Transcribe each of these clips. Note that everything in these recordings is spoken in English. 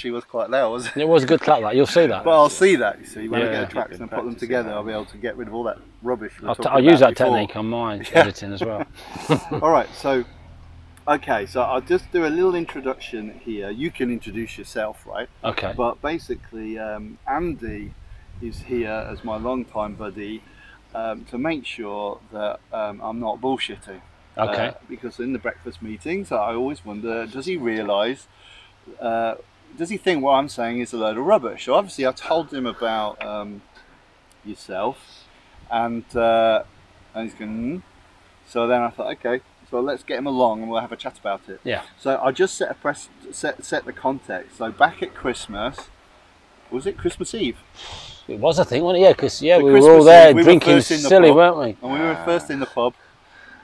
actually was quite loud, wasn't it? It was a good clap. That you'll see that. But I'll see that. You see, when I get the tracks and put them together. I'll be able to get rid of all that rubbish. we were I'll, t- talking I'll use that before. technique on my editing as well. All right, so okay, so I'll just do a little introduction here. You can introduce yourself, right? Okay. But basically, um, Andy is here as my longtime buddy um, to make sure that um, I'm not bullshitting. Okay. Uh, because in the breakfast meetings, I always wonder: does he realise? Uh, does he think what I'm saying is a load of rubbish? So obviously, I told him about um, yourself, and uh, and he's going. "Hmm." So then I thought, okay, so let's get him along and we'll have a chat about it. Yeah. So I just set a press set set the context. So back at Christmas, was it Christmas Eve? It was I think, wasn't it? Yeah, because yeah, So we were all there we drinking first in the silly, pub. weren't we? And we were first in the pub,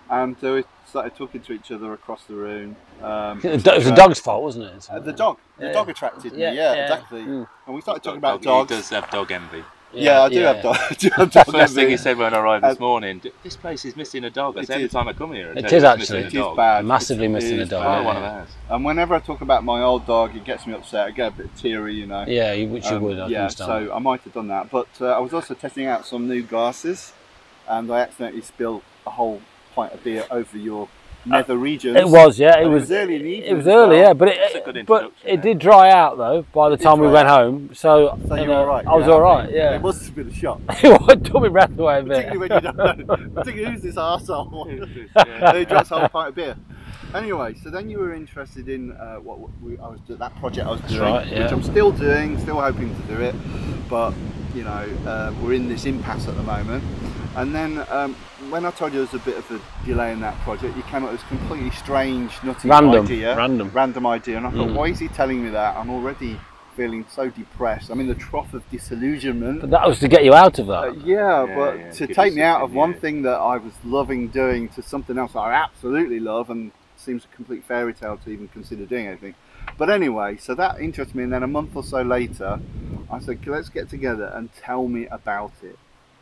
and uh, we started talking to each other across the room. Um, It was the dog's fault, wasn't it? Uh, the dog. The Yeah. dog attracted me. Yeah, Yeah, yeah. exactly. Mm. And we started talking about dog- dogs. He does have dog envy. Yeah, I do have dog. I do have dog First thing he said when I arrived this Uh, morning, this place is missing a dog. I It said every time I come here. I It tell you is it's actually. missing It a is dog. bad. Massively It missing a dog, bad. yeah. one of ours. And whenever I talk about my old dog, it gets me upset. I get a bit teary, you know. Yeah, which you Um, would. I yeah, understand. so I might have done that. But uh, I was also testing out some new glasses, and I accidentally spilled a whole pint of beer over your nether regions. It was, yeah. It was, was early in the evening It was early, well. yeah. But it, but it did dry out though by the time we went out. home. So, So you you were all right. I was yeah, all right. Yeah. It must have been a shock. it took me breath away a bit. Particularly when you don't know. Particularly who's this arsehole? Yeah. they drops a whole pint of beer. Anyway, so then you were interested in uh, what we, I was doing, that project I was doing, right, yeah. which I'm still doing, still hoping to do it, but you know uh, we're in this impasse at the moment. And then um, when I told you there was a bit of a delay in that project, you came up with this completely strange, nutty Random, idea, random. random idea, and I thought, Mm. why is he telling me that? I'm already feeling so depressed. I'm in the trough of disillusionment. But that was to get you out of that. Uh, yeah, Yeah, but yeah, to take me out of one yeah. thing that I was loving doing to something else that I absolutely love and seems a complete fairy tale to even consider doing anything. But anyway, so that interested me, and then a month or so later, I said, let's get together and tell me about it.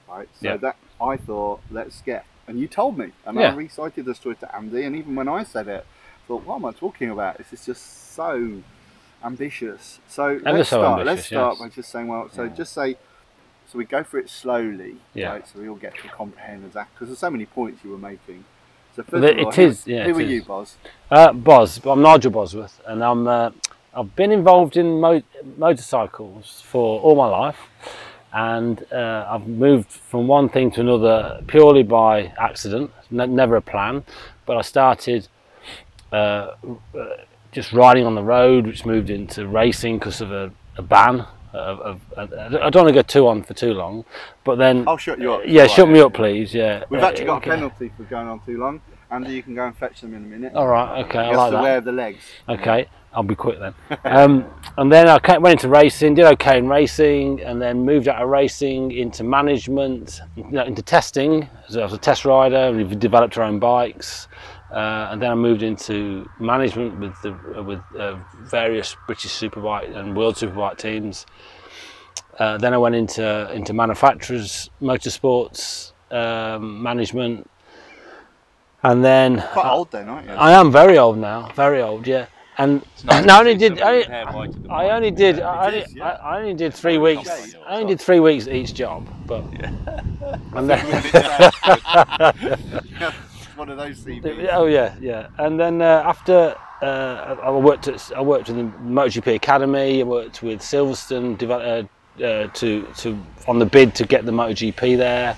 Right? So Yeah. that I thought, let's get, and you told me, and Yeah. I recited the story to Andy, and even when I said it, I thought, what am I talking about? This is just so ambitious. So Ever let's so start. let's start yes. by just saying, well, so Yeah. just say, so we go through it slowly, Yeah. right? So we all get to comprehend that because there's so many points you were making. So first all, it who, is, yeah, who it are is. you, Boz? Uh, Boz, I'm Nigel Bosworth, and I'm uh, I've been involved in mo- motorcycles for all my life, and uh, I've moved from one thing to another purely by accident, ne- never a plan. But I started uh, uh, just riding on the road, which moved into racing because of a, a ban. Of, of, I don't want to go too on for too long, but then I'll shut you up. yeah, shut me up, please. Yeah, We've actually got okay. a penalty for going on too long. Andy, you can go and fetch them in a minute. All right, okay, I like to that. wear the legs. Okay, I'll be quick then. Um, and then I went into racing, did okay in racing, and then moved out of racing into management, into testing. So I was a test rider. We've developed our own bikes, uh, and then I moved into management with the with uh, various British Superbike and World Superbike teams. Uh, then I went into into manufacturers, motorsports um, management, and then Quite old then, aren't you? I am very old now, very old, yeah. And I only did, I, with hair whiter than I only did, I only, is, yeah. I, I only did three weeks. I only did three weeks at each job, but and then, one of those CVs. oh yeah, yeah. And then uh, after uh, I I worked at, I worked with the MotoGP Academy. I worked with Silverstone develop, uh, uh, to to on the bid to get the MotoGP there.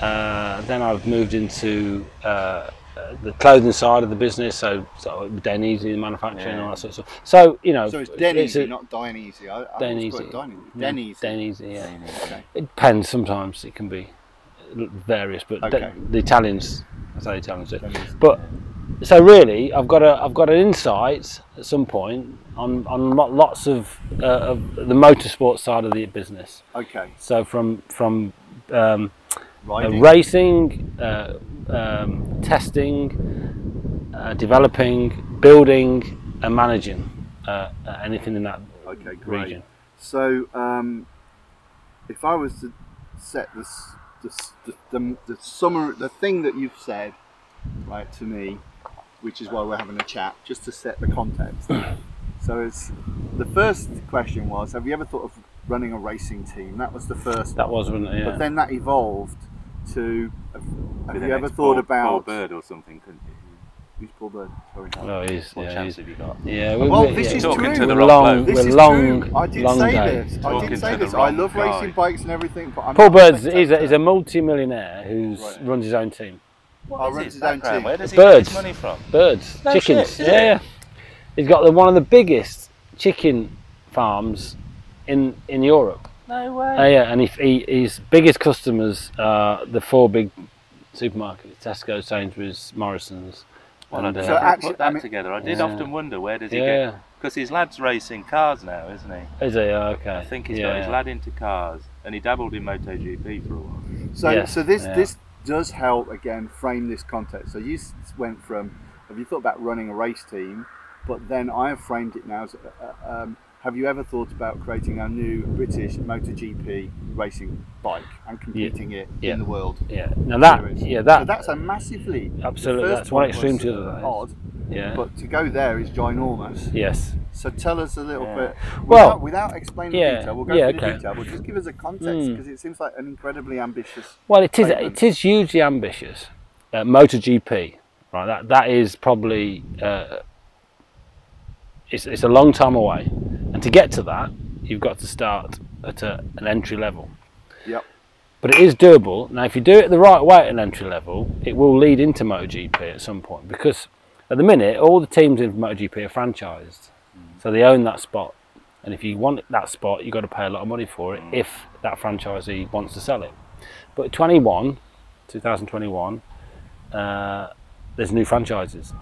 Uh, then I've moved into uh, the clothing side of the business, so, so Dainese, the manufacturing, and all that sort of stuff. So you know, So it's Den it's Easy, a- not Dine Easy. I, I Easy. Dine Yeah, Easy. Easy, yeah. Okay. It depends. Sometimes it can be various, but the- Okay. the Italians, that's how the Italians do. it. But so really, I've got a I've got an insight at some point on on lots of uh, of the motorsport side of the business. Okay. So from from um, uh, racing, uh, um, testing, uh, developing, building, and managing uh, uh, anything in that Okay, great. region. So, um, if I was to set this, this the, the, the summary, the thing that you've said, right, to me, which is why we're having a chat, just to set the context. So it's the first question was: Have you ever thought of running a racing team? That was the first. That was one. Yeah. But then that evolved to. Have, have Be you ever thought Paul- about Paul Bird or something? Couldn't you? who's Paul Bird? Sorry. oh, he's, What yeah, chance he's, have you got? yeah. We, Well, we- this yeah. is Talking true. to the We're long. This we're is long, true. I did long say days. this. I did say this. I wrong love racing bikes and everything, but I'm Paul not a Bird's he's a, he's a multi-millionaire who Right. runs his own team. What I'll is run his his own team. Where does he Birds. get his money from? Birds, No chickens. shit, yeah, yeah. He's got the, one of the biggest chicken farms in in Europe. No way. Uh, yeah, and he, he, his biggest customers are the four big supermarkets: Tesco, Sainsbury's, Morrison's. well, I and, don't uh, know. So actually- put that I mean- together. I did Yeah. often wonder where does he Yeah. get because his lad's racing cars now, isn't he? Is he? Oh, okay. I think he's yeah. got his lad into cars, and he dabbled in MotoGP for a while. So, Yes, so this yeah. this does help again frame this context. So you went from have you thought about running a race team, but then I have framed it now as uh, um, have you ever thought about creating a new British MotoGP racing bike and competing it Yeah. in the world? Yeah. Now that, series? yeah, so that, that's a massive leap. Absolutely, first that's one extreme to the other. Odd, yeah. but to go there is ginormous. yes. So tell us a little Yeah. bit. Well- without, without explaining Yeah, the detail, we'll go yeah, through the okay. detail, but just give us a context Mm. because it seems like an incredibly ambitious. Well, it is. statement. It is hugely ambitious. Uh, MotoGP, right? That that is probably. Uh, it's it's a long time away, and to get to that, you've got to start at a, an entry level. Yep. But it is doable. Now, if you do it the right way at an entry level, it will lead into MotoGP at some point because at the minute, all the teams in MotoGP are franchised, so they own that spot. And if you want that spot, you've got to pay a lot of money for it if that franchisee wants to sell it. But 21, 2021, uh, there's new franchises.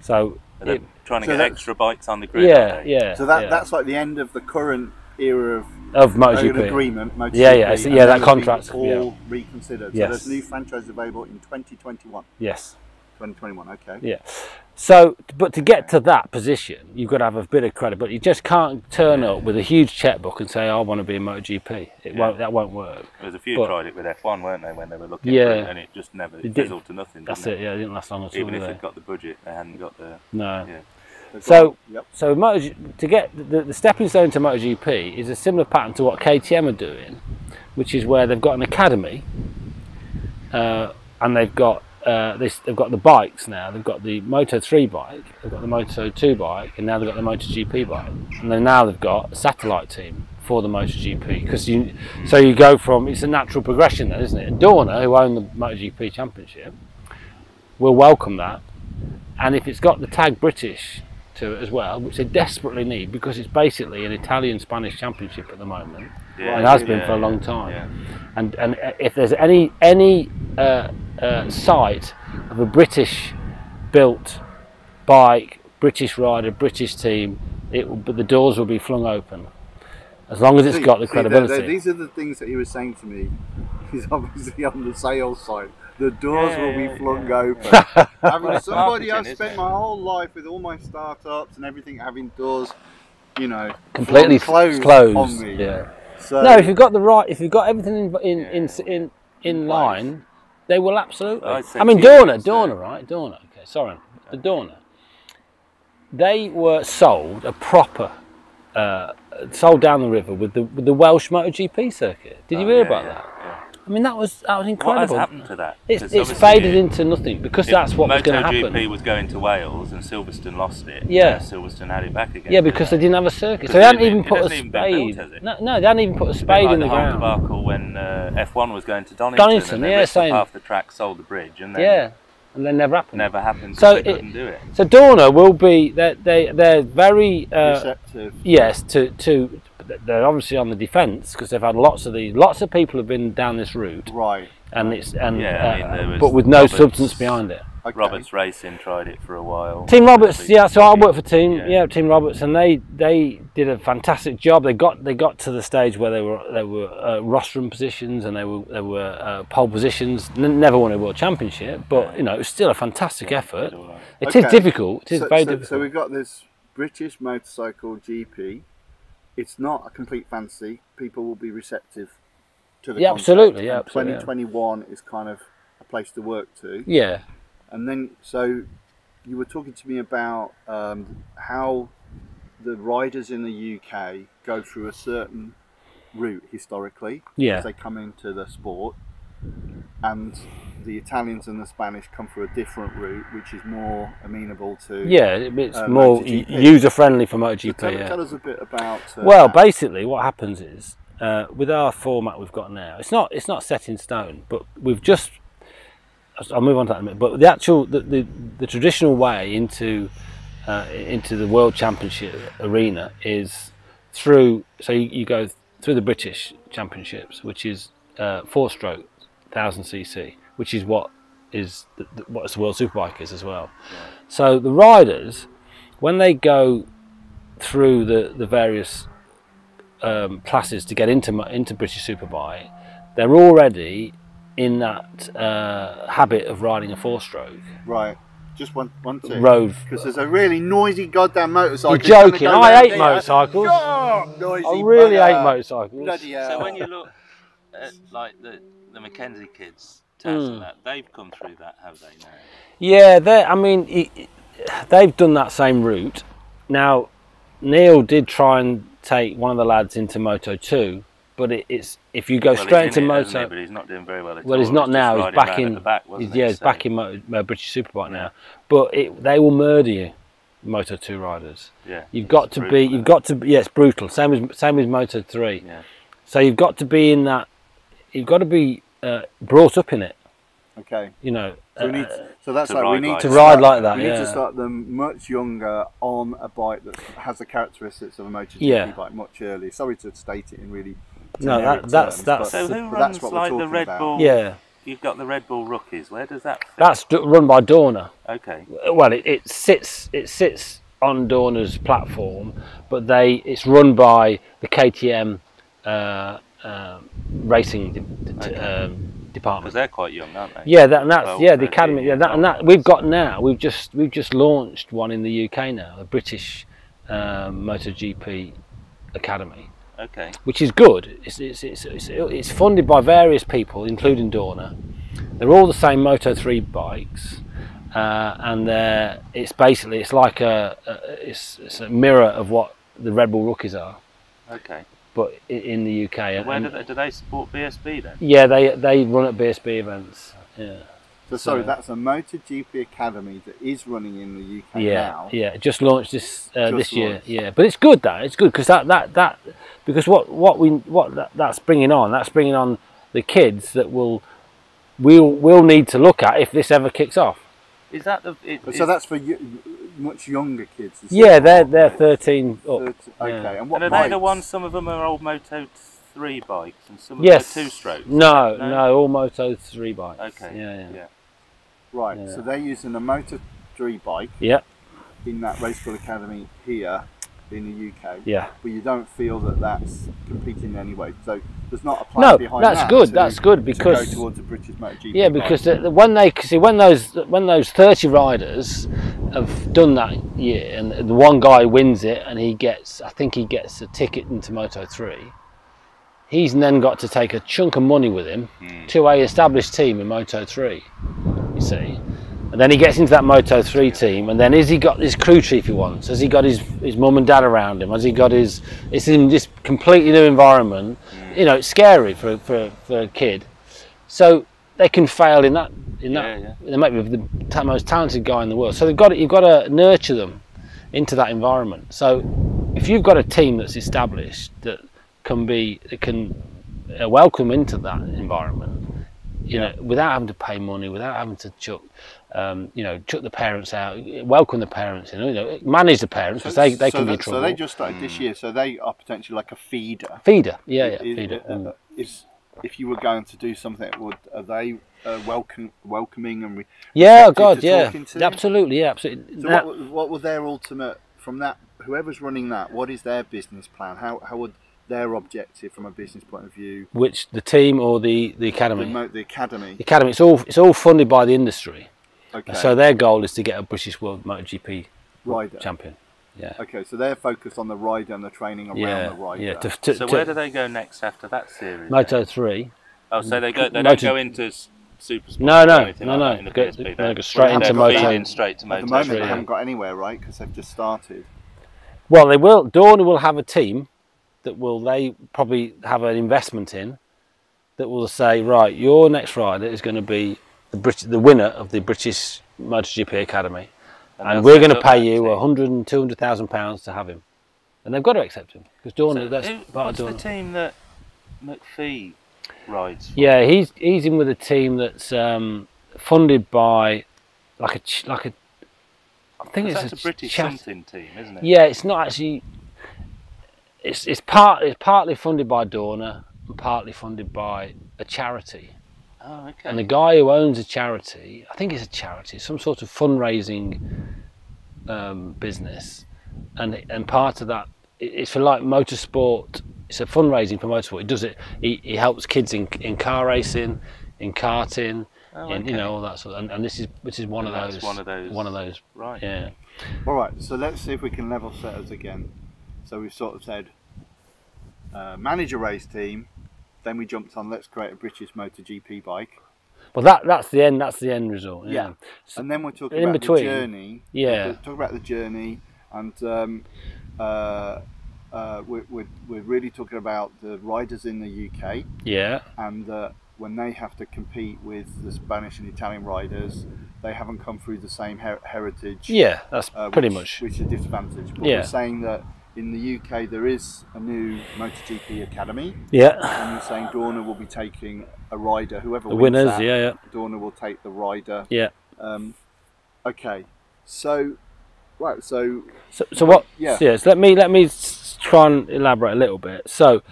So, it- trying to so get extra bikes on the grid. yeah, yeah. So that yeah. that's like the end of the current era of of an MotoGP. agreement. MotoGP, Yeah, yeah, so- yeah, that it'll contract's- all yeah. reconsidered. Yes. So there's new franchises available in 2021. Yes. 2021. Okay. Yeah. So, but to get to that position, you've got to have a bit of credit. But you just can't turn up with a huge checkbook and say, "I want to be in MotoGP." It Yeah. won't. That won't work. There's a few But- tried it with F1, weren't they, when they were looking Yeah. for it, and it just never It did- fizzled to nothing. That's didn't it. Yeah, it didn't last long at all. Even if they'd they? got the budget, they hadn't got the. No. Yeah. So, Yep. so Moto, to get the, the stepping stone to MotoGP is a similar pattern to what KTM are doing, which is where they've got an academy, uh, and they've got uh, this, they've got the bikes now. They've got the Moto 3 bike, they've got the Moto 2 bike, and now they've got the MotoGP bike. And then now they've got a satellite team for the MotoGP because you, so you go from it's a natural progression, then, isn't it? And Dorna, who own the MotoGP Championship, will welcome that, and if it's got the tag British to it as well, which they desperately need because it's basically an Italian Spanish championship at the moment. Yeah, it has been yeah, for a long time. yeah. And and if there's any any uh, uh, sight of a British built bike, British rider, British team, it will, but the doors will be flung open as long as it's See- got the see, they're- credibility. they're- these are the things that he was saying to me. He's obviously on the sales side. The doors Yeah, will be flung yeah. open. Well, having somebody I've spent isn't my whole life with all my startups and everything having doors, you know, completely closed. closed, on me. Yeah. So No, if you've got the right, if you've got everything in in in Yeah. in, in place. line, they will absolutely. I I, mean, to you Dorna, Dorna, right? Dorna. Okay, sorry, the Dorna. They were sold a proper, uh, sold down the river with the with the Welsh MotoGP circuit. Did you Oh, hear yeah, about yeah, that? Yeah. I mean, that was that was incredible. What has happened to that? It's, 'Cause it's faded it- into nothing because that's what was going to happen. MotoGP was going to Wales and Silverstone lost it. Yeah. Silverstone had it back again. Yeah, because they didn't have a circuit, so they hadn't even put a hasn't even been built, spade. No, no, they hadn't even put a It's a bit spade like in the the whole ground. debacle when uh, F1 was going to Donington, Donington, and they yeah, same. half the track, sold the bridge, and then Yeah, and then never happened. never happened. So So they it- couldn't do it. So Dorna will be they they they're very uh, receptive. yes to to they're obviously on the defence because they've had lots of these lots of people have been down this route Right. and it's and Yeah, I mean, uh, there was but with no Roberts- substance behind it. Okay. Roberts Racing tried it for a while. Team Roberts, yeah. So I Bobby- work for Team, yeah. yeah. Team Roberts, and they they did a fantastic job. They got they got to the stage where they were they were uh, rostrum positions and they were they were uh, pole positions. N- never won a world championship, but you know it was still a fantastic effort. Did all right. It is Okay. difficult. It is so, very so, difficult. so we've got this British motorcycle GP. It's not a complete fantasy. People will be receptive to the Yeah, concept, absolutely, yeah, absolutely, yeah. 2021 is kind of a place to work to. yeah. And then, so you were talking to me about um, how the riders in the UK go through a certain route historically Yeah. as they come into the sport, and the Italians and the Spanish come through a different route, which is more amenable to. Yeah, it's Uh, more user friendly for So MotoGP. tell, yeah. tell us a bit about. Uh, Well, that. basically, what happens is uh, with our format we've got now, it's not it's not set in stone, but we've just. I'll move on to that in a minute. But the actual the, the, the traditional way into uh, into the World Championship arena is through. So you, you go through the British Championships, which is uh, four stroke, thousand cc, which is what is the, the, what the World Superbike is as well. So the riders, when they go through the, the various um, classes to get into into British Superbike, they're already in that uh, habit of riding a four-stroke right, just one one thing. road. Because there's a really noisy goddamn motorcycle. You're joking? I hate motorcycles. Oh, noisy I really bugger. hate motorcycles. Bloody hell. So when you look at like the the Mackenzie kids, Taz Hmm. and that, they've come through that, have they? Now, Yeah, they. I mean, i- i- they've done that same route. Now, Niall did try and take one of the lads into Moto Two, but it, it's if you go well, straight he's in into it. Moto. but he's not doing very well at Well, he's not just now. He's back in. the back, he's, yeah, he? he's So- back in Moto, uh, British Superbike now. But it, they will murder you, Moto Two riders. Yeah, You've got to be. You've got to. be Yeah, it's brutal. Same as same as Moto Three. Yeah. So you've got to be in that. You've got to be uh, brought up in it. Okay. You know. So, we uh, need so that's to like we need like to that. Ride start- like that, We need yeah. to start them much younger on a bike that has the characteristics of a MotoGP Yeah. bike much earlier. Sorry to state it in really. No, that- that's- terms, that's- So So- who but that's runs what like the Red about. Bull? yeah, You've got the Red Bull rookies. Where does that? Fit? that's d- run by Dorna. Okay. well it, it sits it sits on Dorna's platform but they it's run by the KTM uh, um racing de- de- Okay. um, Because they're quite young, aren't they? yeah that, and that's Well, yeah the academy yeah that, and that we've got now we've just we've just launched one in the UK now a British um, MotoGP academy Okay. which is good. It's, it's, it's, it's, it's funded by various people, including Dorna. They're all the same Moto 3 bikes, uh, and they're, it's basically it's like a, a it's, it's a mirror of what the Red Bull rookies are, Okay. But in the UK. And where And- do they, do they support BSB then? yeah, they they run at BSB events. Yeah, So sorry, that's a MotoGP academy that is running in the UK yeah, now. yeah. Just launched this uh, Just this year. launched. Yeah, but it's good that it's good because that that that because what what we what that, that's bringing on that's bringing on the kids that will we'll we'll need to look at if this ever kicks off. Is that the? It, so that's for y- much younger kids. Yeah, they're they're 13 up. Thirty- Okay, yeah. and what And are they the ones? Some of them are old Moto three bikes, and some of Yes. them are two strokes. No, No? no, all Moto 3 bikes. Okay. Yeah, yeah. Yeah. Right, Yeah. so they're using a Moto 3 bike Yeah, in that Race School Academy here in the UK, yeah. but you don't feel that that's competing in any way. So there's not a plan No, behind that's that good. to- that's good to because go towards a British MotoGP. Yeah, because the, the- when they see when those when those thirty riders have done that year, and the one guy wins it, and he gets, I think he gets a ticket into Moto three. He's then got to take a chunk of money with him Hmm. to a established team in Moto three. You see, and then he gets into that Moto three team, and then has he got his crew chief he wants? Has he got his his mum and dad around him? Has he got his? It's in this completely new environment. You know, it's scary for for for a kid. So they can fail in that. In that, Yeah, they might be the most talented guy in the world. So they've got to, you've got to nurture them into that environment. So if you've got a team that's established that can be that can uh, welcome into that environment, you know, without having to pay money, without having to chuck, um, you know, chuck the parents out, welcome the parents, you know, you know manage the parents because they, they so can be trouble. So they just started this year, so they are potentially like a feeder. feeder, yeah, yeah, Is- feeder. uh, uh, is if you were going to do something, would are they uh, welcome, welcoming and re- yeah, God, to yeah, to? absolutely, yeah, absolutely. So That- what, w- what was their ultimate from that? Whoever's running that, what is their business plan? How how would their objective from a business point of view? which the team or the the The, academy? mo- the academy. The academy. It's all it's all funded by the industry. Okay. So their goal is to get a British World MotoGP rider. champion. Yeah. Okay, so they're focused on the rider and the training around Yeah. the rider. Yeah. To, to, So to- where do they go next after that series? Moto three. Oh, so they go. They Moto- don't go into super sport. No, no, no, like no. that in the Go- BSB, they they- go straight they're into feeding Moto- straight to Moto. At the moment, three, they haven't got anywhere, right? Because they've just started. Well, they will. Dawn will have a team that will they probably have an investment in that will say, right, your next rider is going to be the Brit- the winner of the British MotoGP Academy, and, they'll we're going to pay you a hundred and two hundred thousand pounds to have him, and they've got to accept him because Dorna. So that's who- part what's of the team that McPhee rides? For? Yeah, he's he's in with a team that's um, funded by like a ch- like a. I think it's that's a, British chas- something team, isn't it? Yeah, it's not actually. It's it's part it's partly funded by Dorna and partly funded by a charity. Oh, okay. And the guy who owns a charity, I think it's a charity, some sort of fundraising um, business, and and part of that it's for like motorsport. It's a fundraising for motorsport. He does it. He, he helps kids in in car racing, in karting, Oh, in, you know all that sort. Of, and, and this is which is one And of that's those. one of those- One of those. right. Yeah. All right, so let's see if we can level set us again. So we've sort of said uh, manage a race team, then we jumped on let's create a British MotoGP bike, Well, that that's the end. That's the end result. Yeah. Yeah. and then we're talking In about between, the journey. yeah. talk about the journey, and um, uh, uh, we're, we're, we're really talking about the riders in the UK, Yeah. and uh, when they have to compete with the Spanish and Italian riders, they haven't come through the same her- heritage. Yeah. That's uh, pretty which, much. Which is a disadvantage. But Yeah. we're saying that in the UK there is a new MotoGP academy, Yeah. and you're saying Dorna will be taking a rider, whoever The winners. that, Yeah. Yeah. Dorna will take the rider. Yeah. Um, okay, so right, so So, so what? Yeah. Yeah. So let me let me try and elaborate a little bit. So,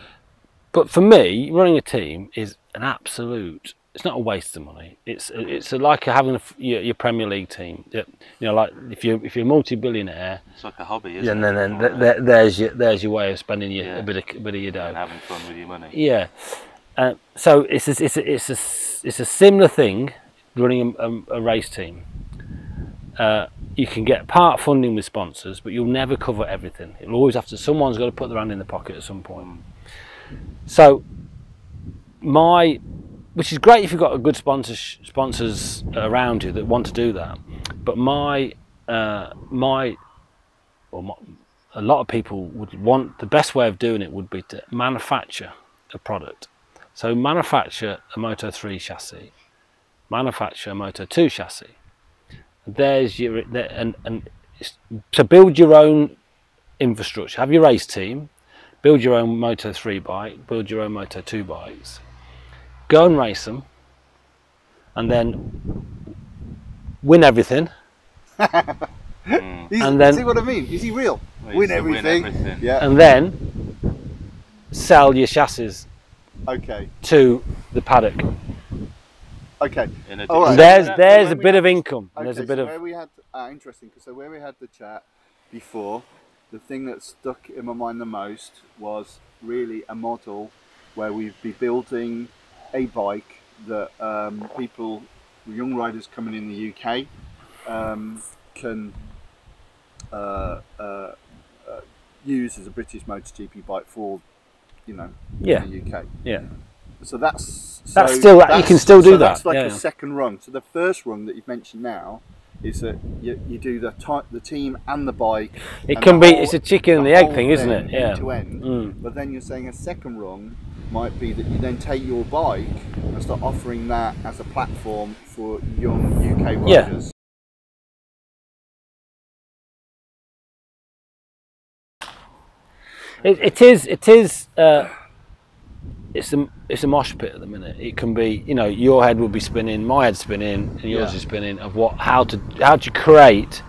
but for me, running a team is an absolute. It's not a waste of money. It's it's like having a, your, your Premier League team. You know, like if you if you're a multi-billionaire, It's like a hobby, isn't it? and then, then More th- th- there's your there's your way of spending your Yeah. a bit of a bit of your dough. and having fun with your money. Yeah. Uh, so it's a, it's a, it's a it's a similar thing running a, a, a race team. Uh, you can get part funding with sponsors, but you'll never cover everything. You'll always have to. Someone's got to put their hand in the pocket at some point. So my, which is great if you've got a good sponsors sponsors around you that want to do that. But my uh, my or my, a lot of people would want the best way of doing it would be to manufacture a product. So manufacture a Moto 3 chassis, manufacture a Moto 2 chassis. There's your there, and and to build your own infrastructure. Have your race team, build your own Moto 3 bike, build your own Moto 2 bikes. Go and race them, and then win everything. Mm. And then- see what I mean? Is he real? Well, win, he's to win everything. everything. Yeah. and then sell your chassis okay. to the paddock. Okay. In All right. And there's So there's when a bit had of income. And there's a bit so of where we had ah, interesting. So where we had the chat before, the thing that stuck in my mind the most was really a model where we'd be building a bike that um, people, young riders coming in the UK, um, can uh, uh, uh, use as a British MotoGP bike for, you know, yeah in the UK. yeah. So that's That's so still- you can still do so That's that, like yeah. a second rung. So the first rung that you've mentioned now is that you, you do the the team and the bike. It can be whole- it's a chicken and the egg whole thing, isn't it? Yeah. End to end. Mm. But then you're saying a second rung might be that you then take your bike and start offering that as a platform for young UK Yeah. riders. It, it is it is uh, it's a it's a mosh pit at the minute. It can be you know your head will be spinning, my head's spinning, and yours Yeah. is spinning of what how to how to create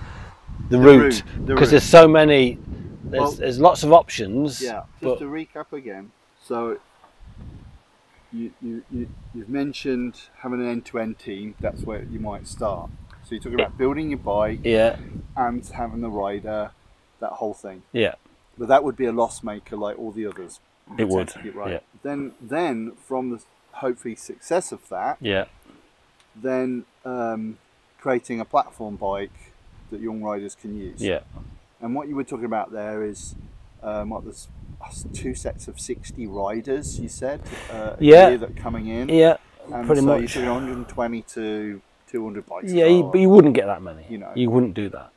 the, route route, because route. there's so many there's, Well- there's lots of options. Yeah, just to recap again. So you, you, you, you've mentioned having an end-to-end team. That's where you might start. So you're talking about building your bike yeah and having the rider, that whole thing. yeah But that would be a loss maker like all the others. It would, Potentially, Right. yeah. Then, then from the hopefully success of that, yeah then um, creating a platform bike that young riders can use. yeah And what you were talking about there is um, what there's two sets of 60 riders, you said, uh, Yeah. that coming in. yeah and pretty so much. You're 120 to 200 bikes. yeah. You, but you wouldn't get that many. You know. you wouldn't do that.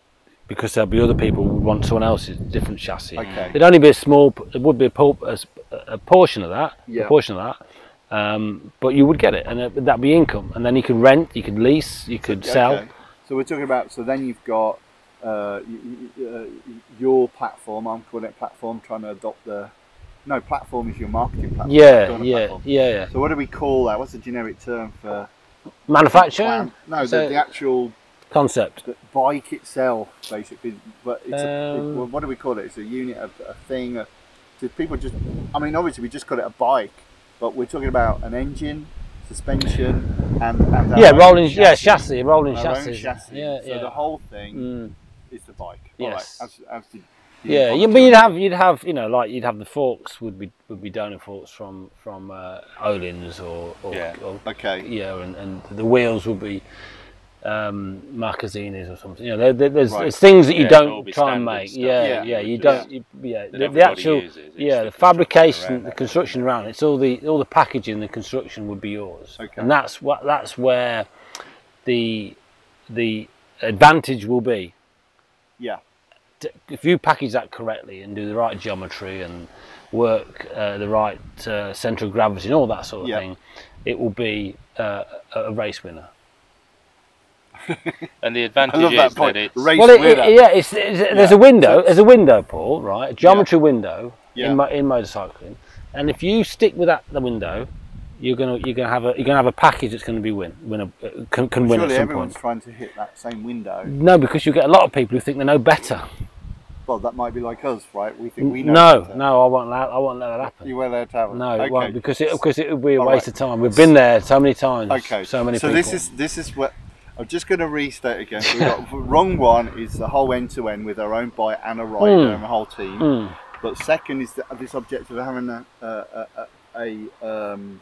Because there'll be other people who want someone else's different chassis. Okay. It'd only be a small, it would be a, pul- a, a portion of that, Yeah. a portion of that, um, but you would get it, and it, that'd be income. And then you could rent, you could lease, you could sell. Okay. So we're talking about. So then you've got uh, uh, your platform. I'm calling it platform. Trying to adopt the. No, platform is your marketing platform. Yeah, yeah, platform. yeah, yeah. So what do we call that? What's the generic term for Manufacturing? No, So- the, the actual concept. the bike itself, basically. But it's a, Um, it, what do we call it? It's a unit, a, a thing. A, do people just? I mean, obviously we just call it a bike, but we're talking about an engine, suspension, and, and our Yeah, own rolling, yeah, chassis, rolling Our own chassis. chassis. Yeah, so yeah. the whole thing Mm. is the bike. Yes. All right. As, as the, the Yeah, you, but you'd have you'd have you know like you'd have the forks would be would be donor forks from from uh, Öhlins or, or, Yeah. or Okay. yeah, and, and the wheels would be um, or something. You know, there, there, there's, Right. there's things that you Yeah, don't try and make. Yeah, Yeah. yeah, you don't. You, yeah, the, the actual uses. Yeah, the fabrication, the construction around it, it's all the all the packaging, the construction would be yours, Okay. and that's what that's where the the advantage will be Yeah. if you package that correctly and do the right geometry and work uh, the right uh, centre of gravity and all that sort of Yeah. thing, it will be uh, a race winner. And the I advantage love that is point. that it's Race well, it, it- yeah, it's, it's, there's a window. There's a window, Paul. Right, a geometry window Yeah. in in motorcycling, and if you stick with that the window, you're gonna you're gonna have a you're gonna have a package that's going to be win win a, uh, can, can win Surely at some everyone's point. trying to hit that same window. No, because you get a lot of people who think they know better. Well, that might be like us, right? We think we know. no, better. no, I won't allow I won't let that happen. You were there to have it. No, it okay. won't because it because it would be a All waste right. of time. We've been there so many times. Okay. So many So people. this is this is what I'm just going to restate again. So we've got wrong one is the whole end to end with our own bike and a rider Mm. and the whole team. Mm. But second is the, this objective of having a a, a, a um,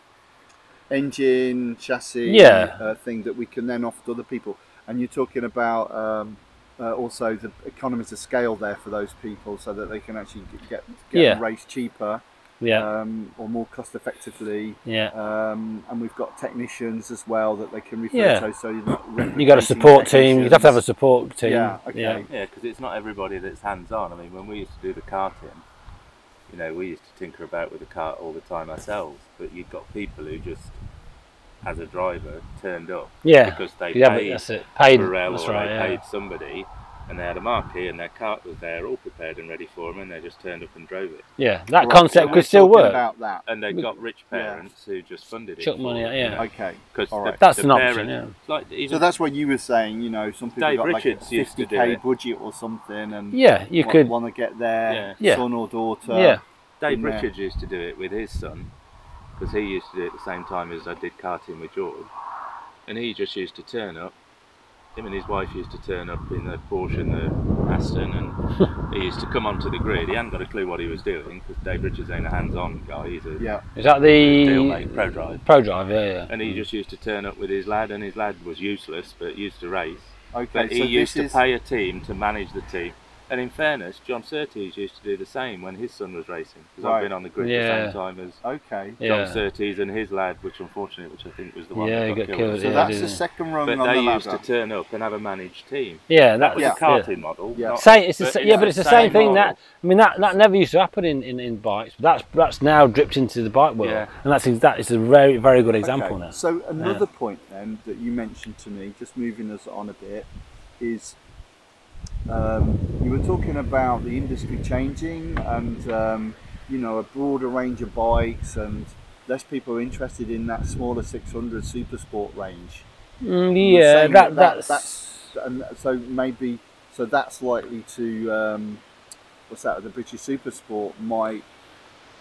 engine chassis Yeah. uh, thing that we can then offer to other people. And you're talking about um, uh, also the economies of scale there for those people, so that they can actually get get, Yeah. the race cheaper Yeah, um, or more cost effectively. yeah. Um, and we've got technicians as well that they can refer Yeah. to. So you've not You got a support team. You'd have to have a support team. Yeah, okay. Yeah, because it's not everybody that's hands-on. I mean, when we used to do the karting, you know, we used to tinker about with the kart all the time ourselves. But you've got people who just, as a driver, turned up Yeah. because they Yeah, paid that's it. Paid. Burrell That's or right. they Yeah. paid somebody, and they had a marquee, and their cart was there, all prepared and ready for them, and they just turned up and drove it. Yeah, that Right, concept so could still work. About that. And they We- got rich Yeah. parents who just funded it. Chuck money them, out, you yeah. know, Okay. 'cause All the- right. That's the an option, parent- Like So that's what you were saying. You know, some people Dave got like a Richards used to do 50k budget or something, and Yeah, you could. want to get their Yeah. Yeah. son or daughter. Yeah. Dave in there. Richards used to do it with his son because he used to do it at the same time as I did karting with George, and he just used to turn up. Him and his wife used to turn up in the Porsche and the Aston, and he used to come onto the grid. He hadn't got a clue what he was doing because Dave Richards ain't a hands-on guy. He's a Yeah. Is that deal the mate, Prodrive, Pro Drive? Yeah, yeah. and he just used to turn up with his lad, and his lad was useless but used to race. Okay. But he so used to is pay a team to manage the team. And in fairness, John Surtees used to do the same when his son was racing. Because Right. I've been on the grid Yeah. the same time as okay. Yeah. John Surtees and his lad, which unfortunately, which I think was the one Yeah, that he got, got killed. killed, So yeah, that's didn't the it? second rung But on they the used to turn up and have a managed team. Yeah, That that was Yeah. the karting model. Yeah. not- Same, it's the, but sa- yeah, but it's the same, thing. That model. I mean, that, that never used to happen in, in, in bikes. But that's that's now dripped into the bike world, Yeah. and that's that is a very very good example Okay, now. So another point then that you mentioned to me, just moving us on a bit, is um, you were talking about the industry changing and um, you know a broader range of bikes and less people are interested in that smaller 600 super sport range. Mm, yeah, saying that, that's, that's and so maybe so that's likely to um, what's that? The British Super Sport might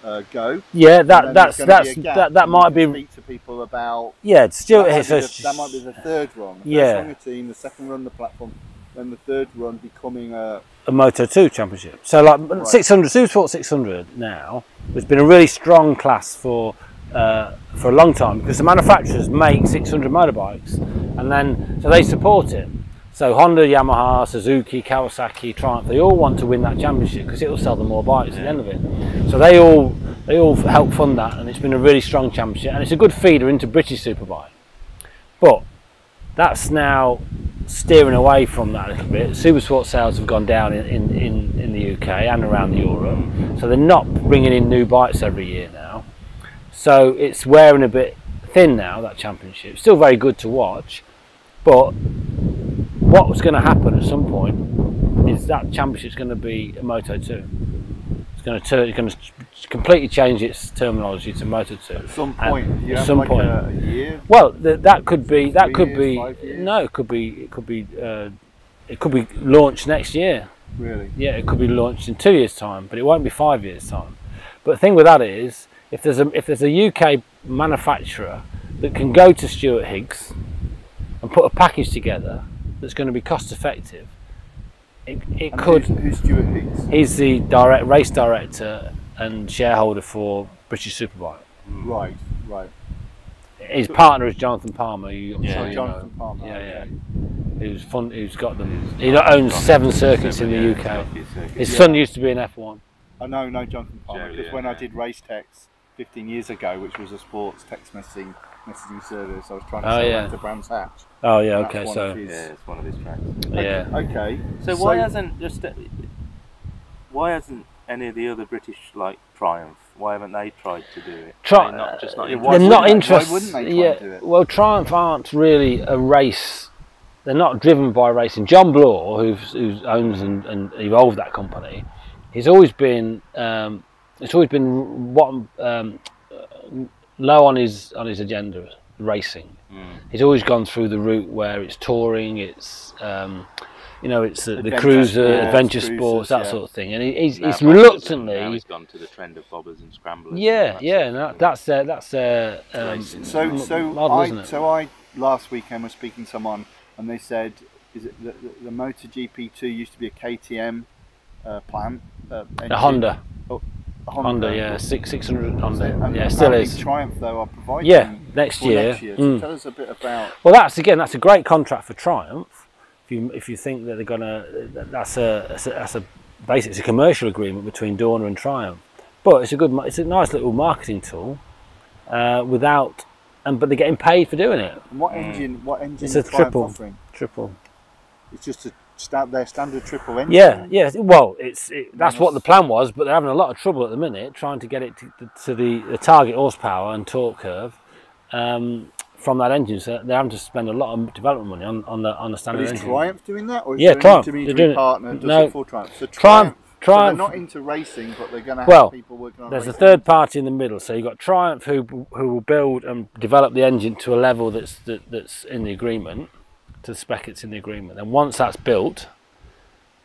uh, go. yeah that that's that's be a gap, that that might be speak to people about yeah. Still, that, might it's the, that might be the third run. The Yeah. First run a team, the second run the platform, then the third run becoming a a Moto 2 championship. So like 600 Supersport 600 now has been a really strong class for uh, for a long time because the manufacturers make 600 motorbikes and then so they support it. So Honda, Yamaha, Suzuki, Kawasaki, Triumph, they all want to win that championship because it will sell them more bikes at the end of it. So they all they all help fund that and it's been a really strong championship and it's a good feeder into British Superbike. But that's now steering away from that a little bit. Super Sport sales have gone down in, in, in, the UK and around Europe, so they're not bringing in new bikes every year now. So it's wearing a bit thin now. That championship still very good to watch, but what was going to happen at some point is that championship's going to be a Moto 2. It's going to turn. It's going to completely change its terminology to Moto 2. At some point, at some like point. A, year. Well, th- that could be that could years, be no, it could be it could be uh, it could be launched next year. Really? Yeah, it could be launched in two years' time, but it won't be five years' time. But the thing with that is, if there's a if there's a UK manufacturer that can go to Stuart Higgs and put a package together that's going to be cost effective, it, it could. Who's, who's Stuart Higgs? He's the direct race director and shareholder for British Superbike. Right, right. His partner is Jonathan Palmer. who I'm Yeah, sure So you Jonathan know. Palmer. Yeah, yeah. okay. Who's fun? Who's got them? He owns seven circuits in the Yeah, UK. circuit, circuit. His Yeah. son used to be in F1. I know, no Jonathan Palmer, because yeah, when I did Race Text 15 years ago, which was a sports text messaging messaging service, I was trying to Oh, sell yeah. to Brands Hatch. Oh yeah, okay, so his- Yeah, it's one of his tracks. yeah. Okay. So why hasn't just uh, why hasn't any of the other British like Triumph? Why haven't they tried to do it? Tri- Are they not just not interested? why They're not wouldn't they- why wouldn't they try yeah. do it? Well, Triumph aren't really a race. They're not driven by racing. John Bloor, who's, who owns and, and evolved that company, he's always been. Um, it's always been what um, low on his on his agenda, racing. Mm. He's always gone through the route where it's touring, it's um, you know, it's the, the cruiser, sports, adventure cruisers, sports, that yeah. sort of thing. And he, he's, Now he's bobbers reluctantly, Now he's gone to the trend of bobbers and scramblers. yeah, that yeah, and that, that's uh, that's uh, um, So, so model, I, isn't it? so I last weekend was speaking to someone, and they said, "Is it the, the, the Motor GP2 used to be a KTM uh, plant? Uh, a? Honda, A Honda, yeah, six six hundred So- Honda, and yeah, still is. Triumph though are providing. Yeah, next year. Next year. So Mm. tell us a bit about. Well, that's again, that's a great contract for Triumph. If you if you think that they're gonna, that's a that's a, that's a basically it's a commercial agreement between Dorna and Triumph. But it's a good, it's a nice little marketing tool. Uh, without, and but they're getting paid for doing it. What engine? What engine? It's a triple. Offering? Triple. It's just a sta- their standard triple engine. Yeah, yeah. Well, it's it, that's what the plan was, but they're having a lot of trouble at the minute trying to get it to, to the, the target horsepower and torque curve um, from that engine. So they're having to spend a lot of development money on, on the on the But standard is engine. Triumph doing that, or is Yeah, Triumph. They're doing partner does No. it for Triumph? So Triumph- Triumph. so they're not into racing, but they're going to have Well, people working on. There's a third party in the middle, so you've got Triumph who who will build and develop the engine to a level that's that, that's in the agreement, to the spec it's in the agreement. And once that's built,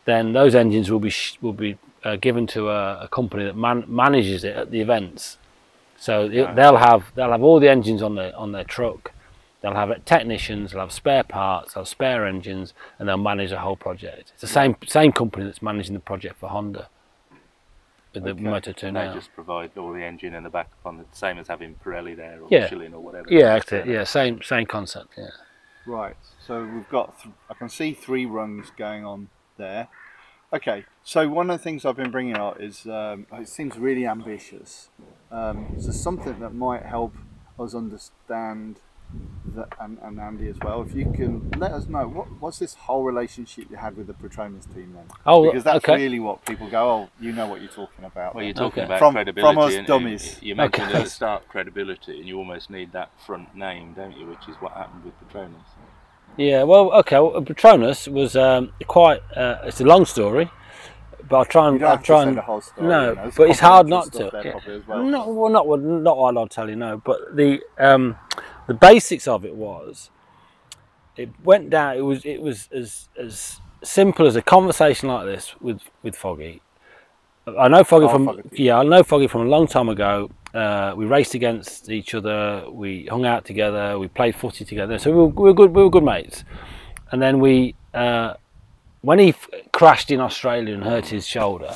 then those engines will be sh- will be uh, given to a, a company that man- manages it at the events. So it- Yeah. they'll have they'll have all the engines on their on their truck. They'll have technicians, they'll have spare parts, they'll have spare engines, and they'll manage the whole project. It's the same same company that's managing the project for Honda with the Okay. Moto 2 And now. they just provide all the engine and the back on the same as having Pirelli there or Yeah. Michelin or whatever. Yeah, that's it. Yeah, same same concept. Yeah. Right. So we've got. Th- I can see three rungs going on there. Okay. So one of the things I've been bringing out is um, it seems really ambitious. Um, so something that might help us understand that, and, and Andy as well. If you can let us know what what's this whole relationship you had with the Petronas team then? Oh, because that's okay. really what people go. Oh, you know what you're talking about. Well, you're then." talking Okay. about From- credibility. from us and dummies. You, you mentioned Okay. at the start credibility, and you almost need that front name, don't you? Which is what happened with Petronas. Yeah. Well, okay. Well, Petronas was um, quite. Uh, it's a long story, but I'll try and I'll try and story. no, you know, but it's hard not to. Yeah. well. Not well, not what not what I'll tell you. No, but the um, the basics of it was, it went down. It was it was as as simple as a conversation like this with with Foggy. I know Foggy Oh, from Foggy. yeah, I know Foggy from a long time ago. Uh, we raced against each other. We hung out together. We played footy together. So we were, we were good. We were good mates. And then we, uh, when he f- crashed in Australia and hurt his shoulder,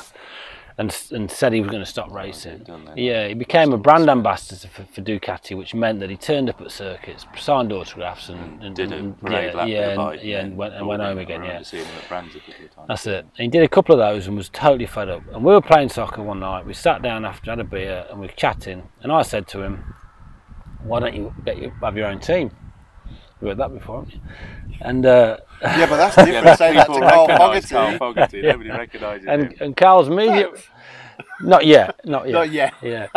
and and said he was going to stop racing. that. Yeah, he became a brand ambassador for, for Ducati, which meant that he turned up at circuits, signed autographs, and, and Did a and- yeah, lap yeah, and, bike. yeah, and went and went home again. Yeah, remember him at Brands a couple of times. that's it. And he did a couple of those and was totally fed up. And we were playing soccer one night. We sat down after had a beer and we were chatting. And I said to him, "Why don't you get you have your own team?" You heard that before, haven't you? And uh, Yeah, but that's different. Say that to people Carl recognise Carl Fogarty. Fogarty. Nobody recognises and him. and Carl's immediate. Not yet. Not yet. Not yet. Yeah.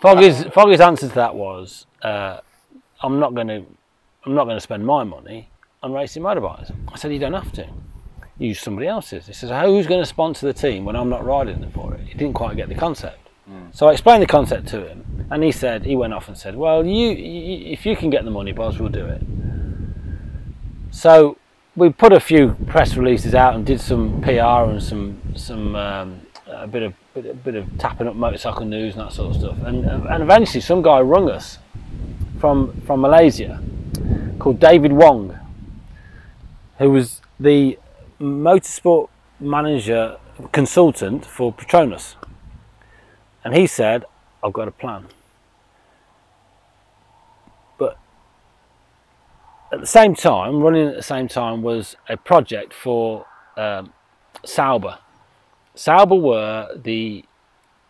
Foggy's Foggy's answer to that was, uh, "I'm not going to, I'm not going to spend my money on racing motorbikes." I said, "You don't have to. Use somebody else's." He says, "Who's going to sponsor the team when I'm not riding them for it?" He didn't quite get the concept. So I explained the concept to him, and he said he went off and said, "Well, you, you if you can get the money, Boz, we'll do it." So we put a few press releases out and did some PR and some some um, a bit of bit, a bit of tapping up motorcycle news and that sort of stuff. And and eventually, some guy rung us from from Malaysia called David Wong, who was the motorsport manager consultant for Petronas, and he said, "I've got a plan." But at the same time, running at the same time was a project for um, Sauber. Sauber were the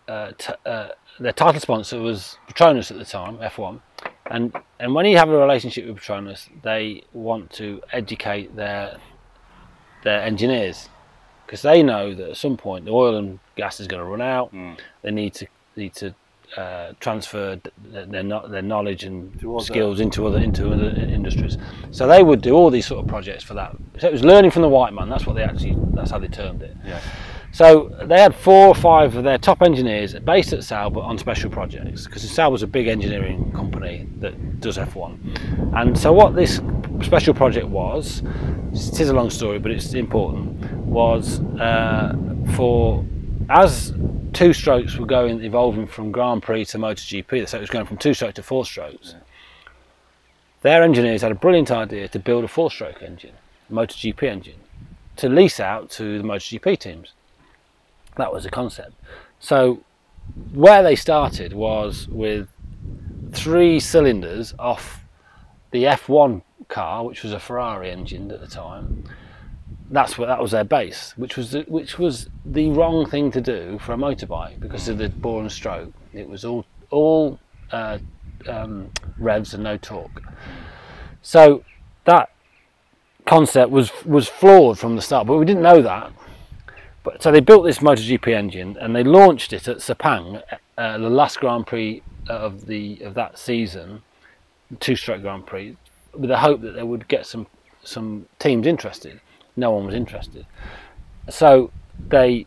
uh, uh, their title sponsor was Petronas at the time, F1, and and when you have a relationship with Petronas, they want to educate their their engineers because they know that at some point the oil and gas is going to run out. They need to need to uh, transfer their their, their knowledge and skills into other into other industries. So they would do all these sort of projects for that. So it was learning from the white man. That's what they actually. That's how they termed it. Yeah. So they had four or five of their top engineers based at Sauber on special projects because Sauber's a big engineering company that does F1. And so what this special project was, it is a long story, but it's important, was uh, for as two strokes were going evolving from Grand Prix to MotoGP, so it was going from two stroke to four strokes. Their engineers had a brilliant idea to build a four-stroke engine, a MotoGP engine, to lease out to the MotoGP teams. That was the concept. So where they started was with three cylinders off the F1 car, which was a Ferrari engine at the time. That's what that was their base, which was the, which was the wrong thing to do for a motorbike because of the bore and stroke. It was all all uh, um, revs and no torque. So that concept was was flawed from the start, but we didn't know that. But so they built this MotoGP engine and they launched it at Sepang, uh, the last Grand Prix of the of that season, two-stroke Grand Prix, with the hope that they would get some some teams interested. No one was interested. So they,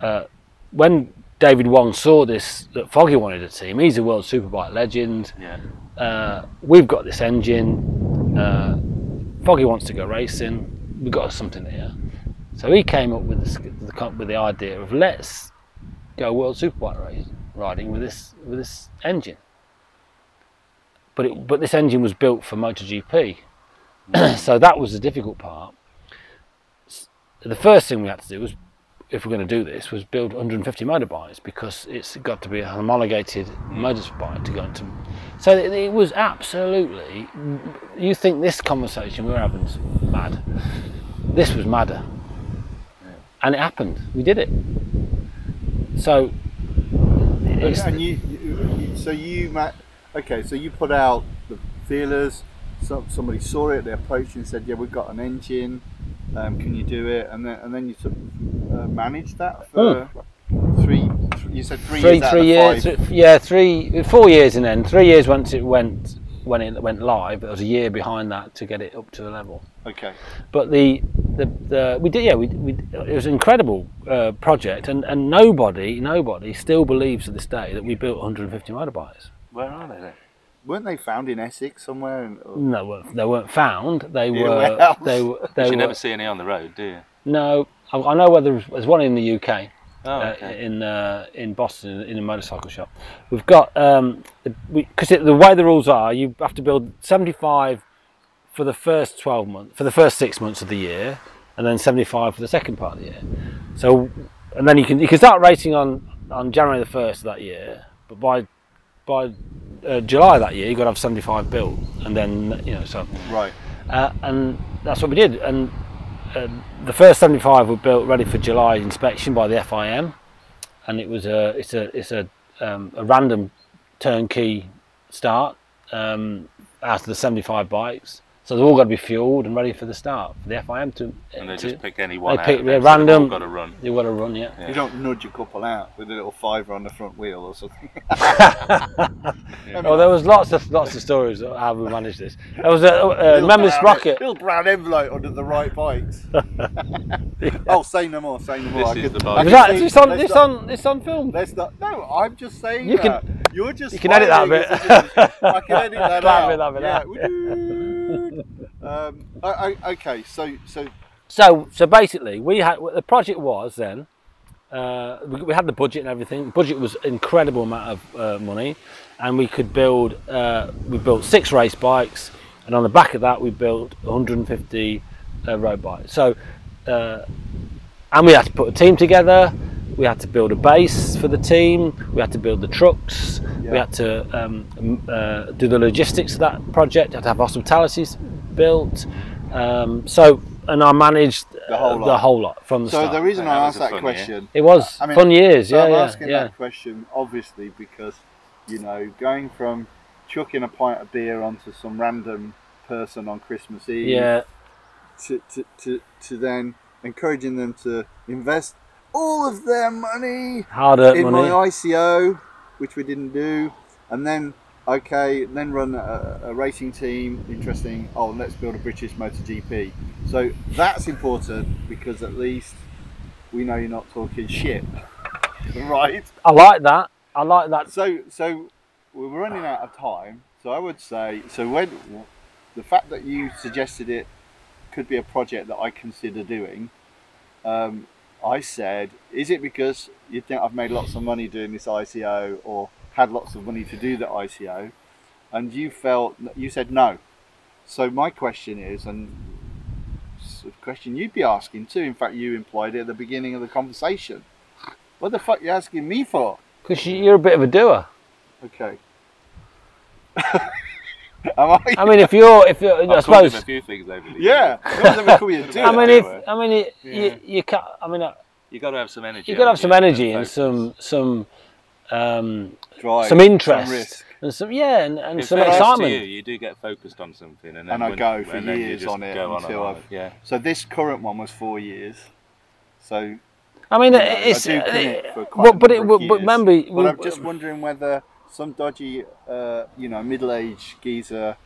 uh, when David Wong saw this that Foggy wanted a team, he's a world superbike legend. Yeah. Uh, we've got this engine. Uh, Foggy wants to go racing. We've got something here. So he came up with the, with the idea of let's go world superbike race, riding with this with this engine. But it, but this engine was built for MotoGP, so that was the difficult part. The first thing we had to do was, if we're going to do this, was build 150 motorbikes because it's got to be a homologated motorbike to go into. So it, it was absolutely. You think this conversation we were having is mad? This was madder, and it happened. We did it. So. it's- And you, you, so you, ma- okay, so you put out the feelers. So, somebody saw it. They approached you and said, "Yeah, we've got an engine. Um, can you do it?" And then, and then you sort of uh, managed that for three. You said three, three years. three years th- yeah three four years and then three years once it went when it went live but there was a year behind that to get it up to a level Okay. but the the, the we did yeah we, we it was an incredible uh, project and and nobody nobody still believes to this day that we built 150 motorbikes Where are they then? Weren't they found in Essex somewhere? In, or- no they weren't found they Yeah, were where they were they you were never see any on the road, do you? no I, I know where there's, there's one in the UK Oh, uh, in uh, in Boston in a motorcycle shop. We've got um, because the way the rules are, you have to build 75 for the first 12 months, for the first six months of the year, and then 75 for the second part of the year. So, and then you can you can start racing on on January the first of that year, but by by uh, July that year, you've got to have 75 built, and then you know so. right. Uh, and that's what we did. And uh, the first 75 were built ready for July inspection by the FIM, and it was a it's a it's a um, a random turnkey start um, out of the 75 bikes. So they've all got to be fueled and ready for the start for the FIM to. And they to just pick any one out. pick- of they're them, so they've all. Got to run. You've got to run, yeah. Yeah. You don't nudge a couple out with a little fiver on the front wheel or something. Oh, there was lots of lots of stories of how we managed this. There was a uh, Little remember this rocket. Little brown envelope under the right bikes. Oh, say no more. Say no more. This I is could- the I bike. Was that this on this not- on this on film? Let's not. No, I'm just saying You that. can- You're just. you can edit that bit. as if it's- I can edit that That bit, that bit yeah. out. Um, I, I, okay, so so So so basically, we had the project was then. Uh, we, we had the budget and everything. budget was incredible amount of uh, money, and we could build. Uh, we built six race bikes, and on the back of that, we built 150 uh, road bikes. So, uh, and we had to put a team together. We had to build a base for the team. We had to build the trucks. We had to um, uh, do the logistics of that project. we Had to have hospitalities built. Um, so, and I managed The whole uh, the lot. whole lot from the so start. the reason That I asked a that fun year. question. it was I mean, fun years. So yeah, I'm yeah, asking yeah. that question obviously because you know going from chucking a pint of beer onto some random person on Christmas Eve Yeah, to, to, to, to then encouraging them to invest all of their money hard earned in money. my ICO, which we didn't do, and then okay, then run a, a racing team. Interesting. Oh, let's build a British MotoGP. So that's important because at least we know you're not talking shit, right? I like that. I like that. So so we're running out of time. So I would say so when the fact that you suggested it could be a project that I consider doing. Um, I said, is it because you think I've made lots of money doing this ICO or had lots of money to do the ICO? And you felt you said no. So my question is, and a question you'd be asking too. In fact, you implied it at the beginning of the conversation. What the fuck are you asking me for? Because you're a bit of a doer. Okay. Am I? I mean, if you're, if you're, I I've called suppose. a few things over the years. yeah. No one's ever called me a doer. I mean, if. I mean, it, Yeah. you, you can't. I mean, uh, you got to have some energy. you've got to have some energy you, and focus. some some um, Drive, some interest risk. and some yeah, and, and If some fair use to excitement. You, you do get focused on something, and then And I when- go for and years on it on until on. I've- yeah. So this current one was four years. So I mean, you know, it's I do commit for quite well, but it, but, but remember, But we- I'm just wondering whether some dodgy, uh, you know, middle-aged geezer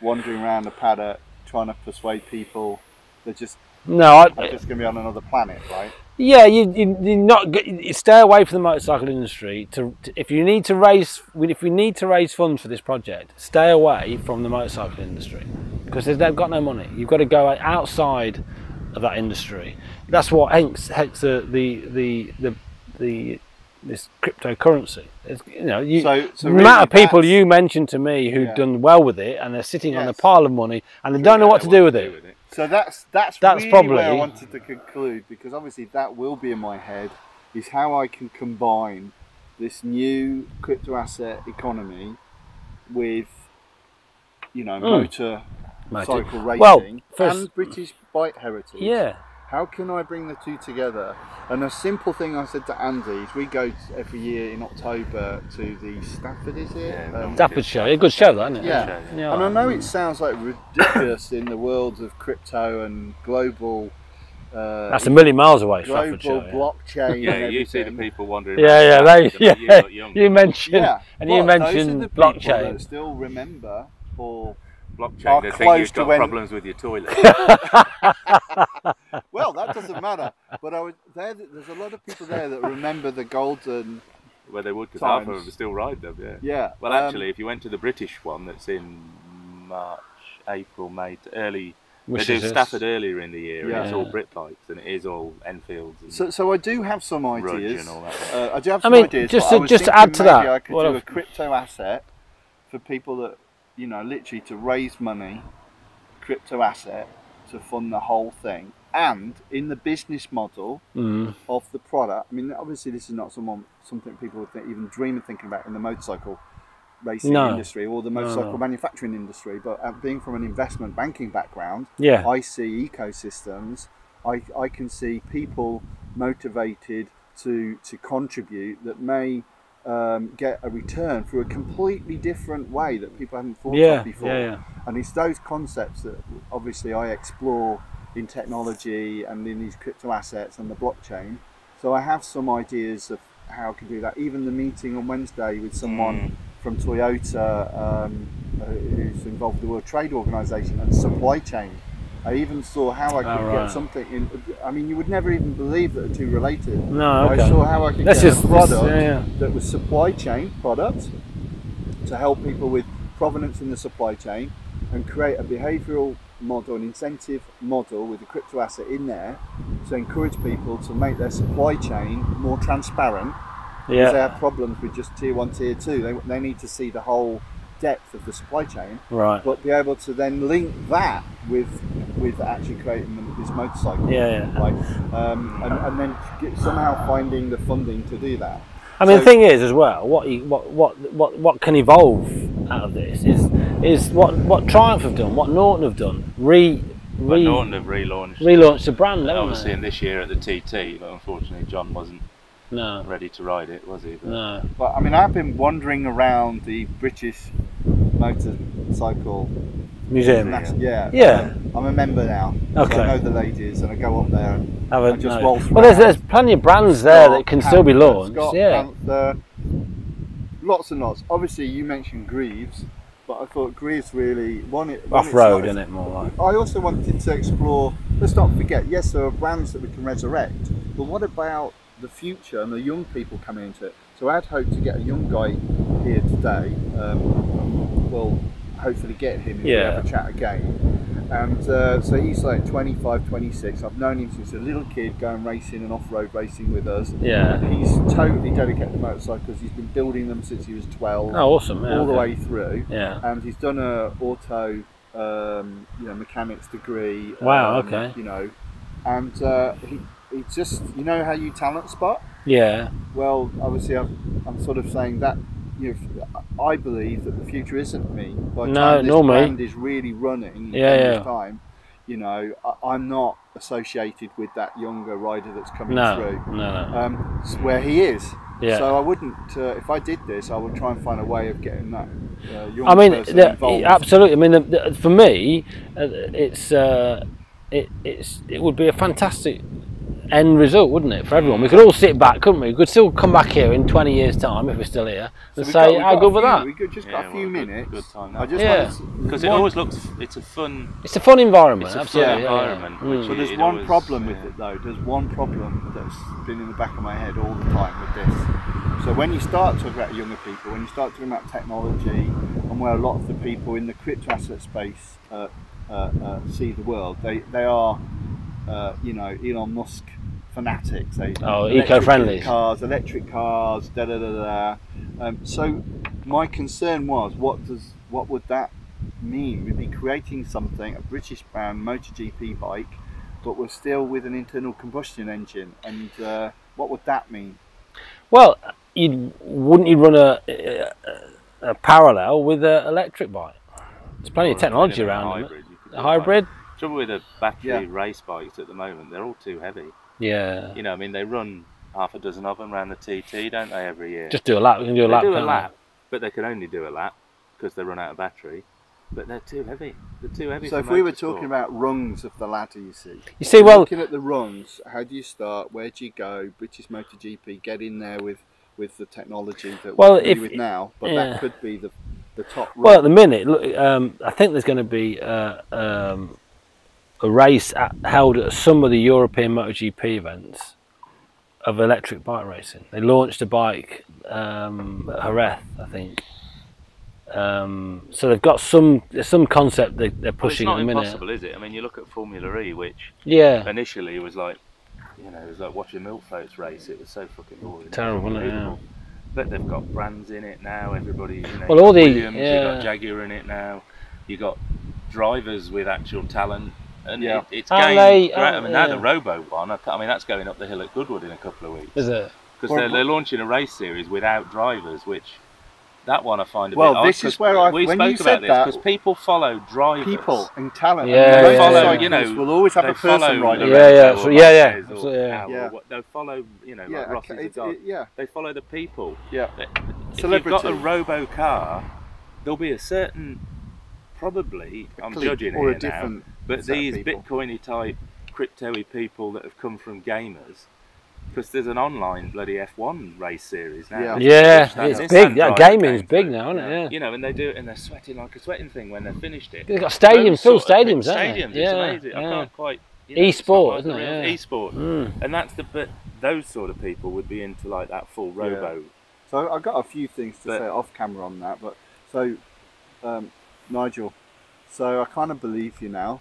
wandering around the paddock trying to persuade people they're just no, I, they're just going to be on another planet, right? Yeah, you, you you not you stay away from the motorcycle industry. To, to if you need to raise if we need to raise funds for this project, stay away from the motorcycle industry because they've got no money. You've got to go outside of that industry. That's what hence hence the the the the, the this cryptocurrency. It's, you know, you, So- so the amount of people you mentioned to me who've Yeah. done well with it and they're sitting on a pile of money and they don't know what to do with it. So that's that's, That's really probably- where I wanted to conclude because obviously that will be in my head is how I can combine this new crypto asset economy with you know hmm. motor Motor- cycle racing Well, first- and British bike heritage. Yeah. How can I bring the two together? And a simple thing I said to Andy is we go every year in October to the Stafford, is it? Yeah, Um, Stafford show, a good show, that, isn't it? yeah. Yeah. And I know it sounds like ridiculous in the world of crypto and global. Uh, That's a million miles away, global Staffordshire. yeah. blockchain. Yeah, and you see the people wandering. Yeah, yeah, they, yeah. you look young. You mentioned, Yeah, and you but those are mentioned the blockchain. that still remember or blockchain. are They think close you've to got when- problems with your toilet. well, that doesn't matter. But I was there. There's a lot of people there that remember the golden. where they would, because half of them still ride them. Yeah. Yeah. Well, um, actually, if you went to the British one, that's in March, April, May, t- early. Which they do us. Stafford earlier in the year, and it's all Brit bikes, and it is all Enfields and So, so I do have some ideas. and all that. Uh, I do have I some mean, ideas. just but I to- was just to add to maybe that, I could what do I've- a crypto asset for people that, you know, literally to raise money, crypto asset to fund the whole thing, and in the business model Mm. of the product. I mean, obviously, this is not someone something people would think, even dream of thinking about in the motorcycle racing No. industry or the motorcycle no. manufacturing industry. But uh, being from an investment banking background, Yeah. I see ecosystems. I, I can see people motivated to to contribute that may um, get a return through a completely different way that people haven't thought Yeah, of before. yeah, yeah. And it's those concepts that obviously I explore in technology and in these crypto assets and the blockchain. So I have some ideas of how I can do that. Even the meeting on Wednesday with someone Mm. from Toyota um, uh, who's involved with the World Trade Organization and supply chain. I even saw how I ah, could Oh, right. get something in. I mean, you would never even believe that the two related. No, okay. I saw how I could Let's get just a product yeah, yeah. that was supply chain product to help people with provenance in the supply chain and create a behavioral model, an incentive model with a crypto asset in there to encourage people to make their supply chain more transparent because they have problems with just tier one, tier two. They, they need to see the whole depth of the supply chain, Right. but be able to then link that with with actually creating this motorcycle. Yeah, yeah. Like, um, and, and then get, somehow finding the funding to do that. I mean, the thing is, as well, what you, what what what what can evolve out of this is is what what Triumph have done, what Norton have done, re But re Norton have relaunched. relaunched the brand, haven't obviously they? in this year at the TT, but unfortunately John wasn't No, ready to ride it, was he? But no. But I mean, I've been wandering around the British motorcycle. Museum. Nas- yeah. Yeah. um, I'm a member now. so Okay. I know the ladies, and I go up there and Have a, I just no. waltz Well, there's there's plenty of brands there that can still be launched. Scott yeah. Panther, lots and lots. Obviously, you mentioned Greeves, but I thought Greeves really one. It, one Off road, it's isn't it? More like. I also wanted to explore. Let's not forget. Yes, there are brands that we can resurrect, but what about the future and the young people coming into it? So I'd hope to get a young guy here today. Um, we'll hopefully get him if we have a chat again. And uh, so he's like 25, 26. I've known him since a little kid, going racing and off-road racing with us. Yeah. He's totally dedicated to motorcycles. He's been building them since he was 12, Oh, awesome. Yeah, all the way through Yeah. and he's done a auto um, you know mechanics degree Wow, um, okay. you know and uh, he, he just you know how you talent spot Yeah. well obviously I'm, I'm sort of saying that you know, I believe that the future isn't me by the No, time this brand is really running in Yeah, 10 yeah. years time you know I, I'm not associated with that younger rider that's coming No. through No. No. um, s- where he is Yeah. so I wouldn't uh, if I did this I would try and find a way of getting that uh, I mean, the, involved. absolutely. I mean, the, the, for me, uh, it's uh, it, it's it would be a fantastic end result, wouldn't it, for everyone? We could all sit back, couldn't we? We could still come back here in 20 years' time if we're still here So and we've say, got- we've how good was that? We could just got Yeah, a few well, minutes. good time I just Yeah. because it always looks, it's a fun, It's a fun environment, It's a absolutely. fun yeah, yeah. environment, Mm. which But there's one always- problem with yeah. it though. There's one problem that's been in the back of my head all the time with this. So when you start talking about younger people, when you start talking about technology, and where a lot of the people in the crypto asset space uh, uh, uh, see the world, they they are, uh, you know, Elon Musk fanatics. They Oh, eco-friendly. cars, electric cars, da da da da. Um, so my concern was, what does what would that mean? We'd be creating something, a British brand MotoGP bike, but we're still with an internal combustion engine, and uh, what would that mean? Well, you wouldn't you run a, a, a parallel with an electric bike? There's plenty of technology a around hybrid, A hybrid? Like, trouble with the battery Yeah. race bikes at the moment, they're all too heavy. Yeah. You know, I mean, they run half a dozen of them around the TT, don't they, every year? Just do a lap. We can do a they lap. do a lap, but they can only do a lap because they run out of battery. But they're too heavy. They're too heavy. So for if we were talking about rungs of the ladder, you see. You see, well, looking at the rungs, how do you start? Where do you go? British MotoGP, get in there with with the technology that Well, we're if- with now, but yeah. that could be the the top. Rung. Well, at the minute, look, um, I think there's going to be uh, um, a race at, held at some of the European MotoGP events of electric bike racing. They launched a bike um, at Jerez, I think. Um, so they've got some there's some concept they, they're Well, it's pushing not at the minute. is it? I mean, you look at Formula E, which Yeah, initially was like, you know, it was like watching milk floats race. It was so fucking boring. Terrible, wasn't it? Yeah. But they've got brands in it now. Everybody, you know, Well, all the- Williams, you yeah. got Jaguar in it now. You got drivers with actual talent, and Yeah. it, it's Aren't they- great- I mean, now yeah. the Robo one. I, I mean, that's going up the hill at Goodwood in a couple of weeks is it? because they're, they're launching a race series without drivers, which. That one I find a Well, bit odd, this is 'cause where I- we when spoke you about said this that- because people follow drivers. people and talent. Yeah, and yeah, motorcycles yeah. you know, will always have they a person riding. Yeah, Lorenzo yeah, so- yeah, yeah, or absolutely, yeah. Yeah. what- They follow, you know, Yeah, like Rossi's okay, a it- dog. it- yeah, They follow the people. yeah. If you've got a robo car, there'll be a certain probably I'm judging or a now, different but these people. Bitcoiny type, crypto-y people that have come from gamers, because there's an online bloody F1 race series now. Yeah. Yeah, this- it's big. Yeah, gaming is big now, isn't it? Yeah. You know, and they do it, and they're sweating like a sweating thing when they've finished it. They've got stadiums, full sort stadiums, haven't they? stadiums. Yeah, It's amazing. I can't quite. You know, it's like isn't it? real Yeah. E-sport, Mm. and that's the but those sort of people would be into like that full robo. So I've got a few things to But- say off camera on that, but so um, Nigel, so I kind of believe you now,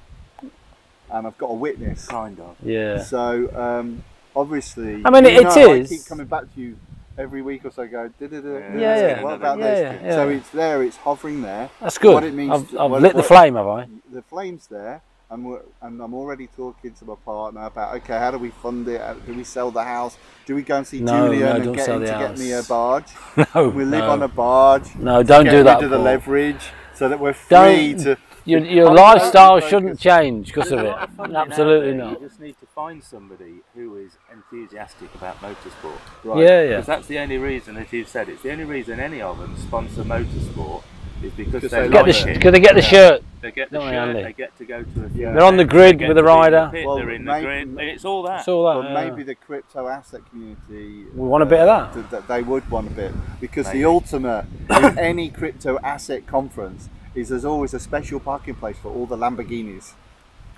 and I've got a witness. Kind of. Yeah. So um, obviously, I mean, you it know, I keep coming back to you every week or so. Go, da da da. Yeah, yeah. What about Yeah, this? yeah, So it's there. It's hovering there. That's good. What it means I've, I've what- lit the flame, have I? The flames there. And, we're, and I'm already talking to my partner about okay, how do we fund it? Do we sell the house? Do we go and see No, Julian no, and don't get sell him the to get me a house. barge? No. We live no. on a barge. No, don't get do rid that. of the leverage so that we're free Don't- to. Your, your lifestyle shouldn't change because of it. Absolutely enough, not. You just need to find somebody who is enthusiastic about motorsport. Right. Yeah, yeah. Because that's the only reason, as you've said, it's the only reason any of them sponsor motorsport is because Because they they Get like the, like it. sh- 'cause they get the Yeah. shirt. They get the Don't shirt, Andy? they get to go to a Yeah. They're on the grid with the to be rider. pit, Well, they're in the maybe- grid. It's all that. It's all that. But yeah. maybe the crypto asset community. uh, We want a bit of that. th- that they would want a bit because Maybe. the ultimate in any crypto asset conference is there's always a special parking place for all the Lamborghinis.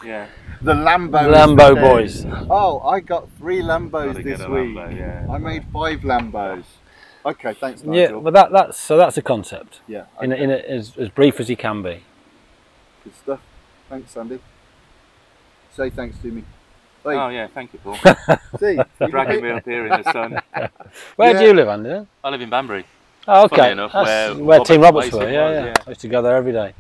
Yeah. The Lambo. Lambo there. boys. Oh, I got three Lambos Gotta this a week. Lambo, yeah. I made five Lambos. Okay, thanks, Yeah, Nigel. but that that's so that's a concept Yeah, in a, in a, as, as brief as he can be. good stuff. Thanks, Sandy. Say thanks to me. Hey, Oh yeah, thank you, Paul. see, you Dragging me up here in the sun. Where Yeah. do you live, Andy? I live in Banbury. Oh, okay. Enough, where where Team Roberts were. Yeah, yeah, yeah. I used to go there every day.